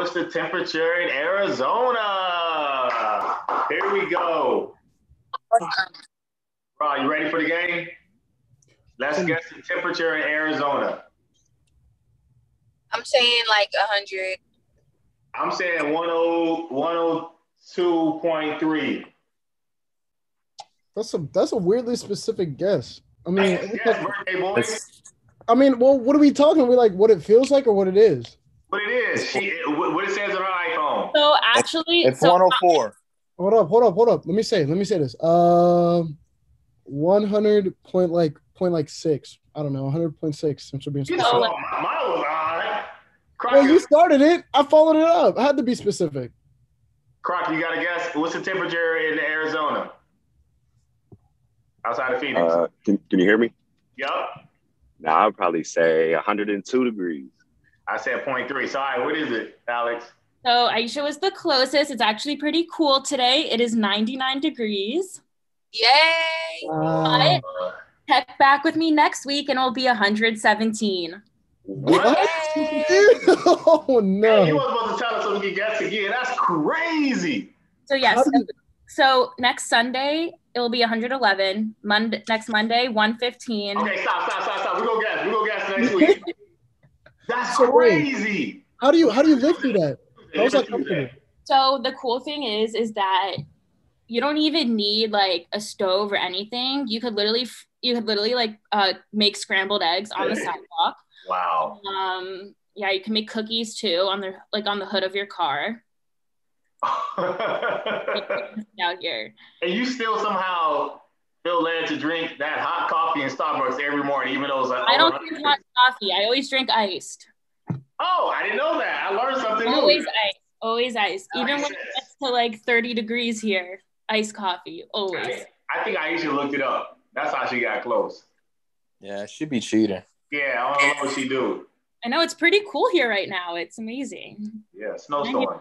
What's the temperature in Arizona? Here we go. Bro, you ready for the game? Let's guess the temperature in Arizona. I'm saying like a hundred. I'm saying 10 102.3. That's a that's a weirdly specific guess. I mean, Yes, yes, birthday boy. I mean, well, what are we talking? Are we like what it feels like or what it is? What it is? She what what it says on her iPhone. So actually, It's so 104. Hold up, hold up, hold up. Let me say, let me say this. Um, one hundred point like point like six. I don't know, one hundred point six. Since we're being You specific. know, mine mine was all right. Croc, Well, you started it. I followed it up. I had to be specific. Croc, you got to guess what's the temperature in Arizona? Outside of Phoenix. Uh, can, can you hear me? yup. Now I'd probably say 102 degrees. I said 0.3. Sorry, what is it, Alex? so Aisha was the closest. It's actually pretty cool today. It is 99 degrees. Yay! Uh, Uh, Check back with me next week and it'll be 117. what? Yay! oh Hey, you no! was supposed to tell us so we could guess again. That's crazy. So yes. How do So next Sunday it will be 111. Monday next Monday 115. Okay, stop, stop, stop, stop. We go gonna guess. We go gonna guess next week. That's So crazy. How do you how do you live through that? How's that comfortable? So the cool thing is, is that you don't even need like a stove or anything. You could literally, you could literally like uh, make scrambled eggs on the sidewalk. Wow. Um, yeah, you can make cookies too on the like on the hood of your car out here. and you still somehow feel led to drink that hot coffee in Starbucks every morning, even though it's like I don't oh, drink hot coffee. I always drink iced. Oh, I didn't know that. I learned something new. Always iced. Always iced. That Even makes when it gets to like 30 degrees here, iced coffee. Always. I think I Aisha looked it up. That's how she got close. Yeah, she be cheating. Yeah, I don't know what she do. I know it's pretty cool here right now. It's amazing. Yeah, snowstorm.